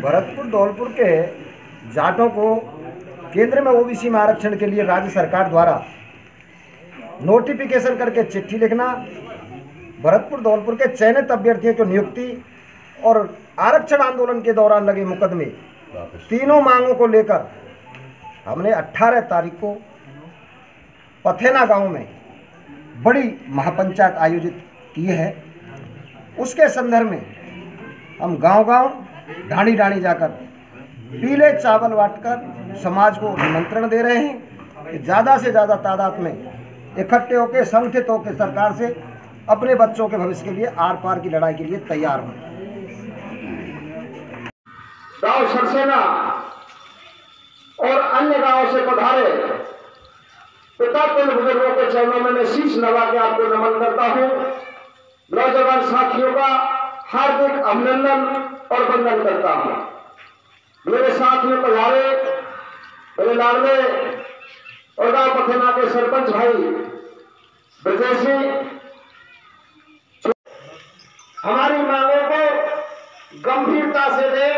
भरतपुर धौलपुर के जाटों को केंद्र में ओबीसी में आरक्षण के लिए राज्य सरकार द्वारा नोटिफिकेशन करके चिट्ठी लिखना भरतपुर धौलपुर के चयनित अभ्यर्थियों की नियुक्ति और आरक्षण आंदोलन के दौरान लगे मुकदमे। तीनों मांगों को लेकर हमने 18 तारीख को पथेना गाँव में बड़ी महापंचायत आयोजित की है। उसके संदर्भ में हम गांव-गांव ढाणी-ढाणी जाकर, पीले चावल बांटकर समाज को निमंत्रण दे रहे हैं कि ज़्यादा से ज़्यादा तादाद में इकट्ठे होकर संगठित होकर सरकार से अपने बच्चों के भविष्य के लिए आर पार की लड़ाई के लिए तैयार हों। गाँव सरसेना और अन्य गाँवों से पधारे पिता कुल बुज़ुर्गों के चरणों में मैं शीश नवा के आपको नमन करता हूँ। नौजवान साथियों का हार्दिक अभिनंदन और वंदन करता हूँ। मेरे साथ में पधारे मेरे लाडले और गाँव पथेना के सरपंच भाई, ब्रजेश, हमारी मांगों को गंभीरता से ले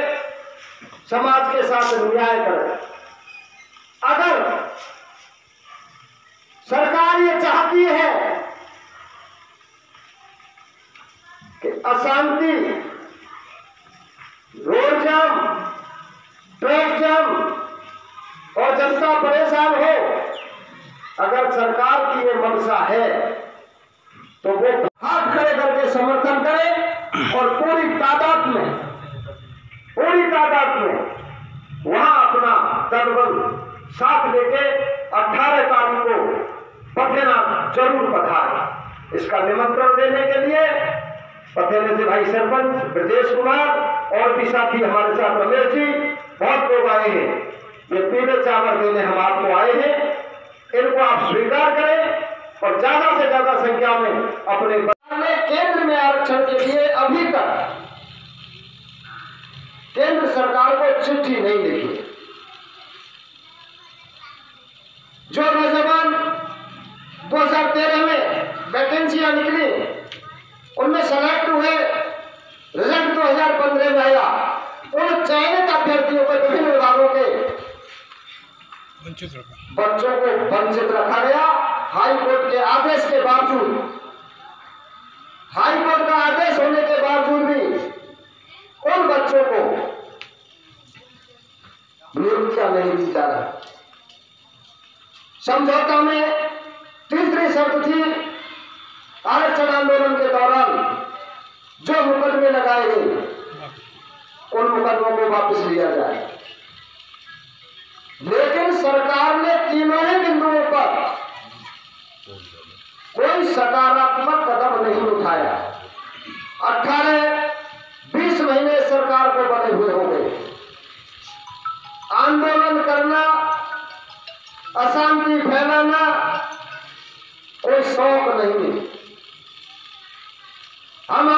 समाज के साथ न्याय करें। कि अशांति रोड जाम ट्रैक जाम और जनता परेशान हो, अगर सरकार की ये मंशा है तो वो हाथ खड़े करके समर्थन करे और पूरी तादाद में, पूरी तादाद में वहाँ अपना तनबल साथ लेके 18 तारीख को पथेना ज़रूर पधारे। इसका निमंत्रण देने के लिए से भाई सरपंच, ब्रजेश कुमार और भी साथी हमारे साथ रमेश जी, बहुत लोग आए हैं। ये पीले चावल देने हम आपको आए हैं। इनको आप स्वीकार करें और ज़्यादा से ज़्यादा संख्या में अपने केंद्र में आरक्षण के लिए अभी तक केंद्र सरकार को चिट्ठी नहीं लिखी। जो नौजवान 2013 में वैकेंसियाँ निकली उनमें सेलेक्ट हुए रिज़ल्ट 2015 में आया उन चयनित अभ्यर्थियों को विभिन्न बच्चों को वंचित रखा गया। हाई कोर्ट के आदेश के बावजूद, हाई कोर्ट का आदेश होने के बावजूद भी उन बच्चों को नियुक्तियाँ नहीं दी जा रही। समझौता में तीसरी शर्त थी आरक्षण आंदोलन के दौरान जो मुकदमे लगाए गए, उन मुकदमों को वापस लिया जाए। सरकार ने तीनों ही बिंदुओं पर कोई सकारात्मक कदम नहीं उठाया। अठारह बीस महीने सरकार को बने हुए हो गए। आंदोलन करना, अशांति फैलाना कोई शौक नहीं हम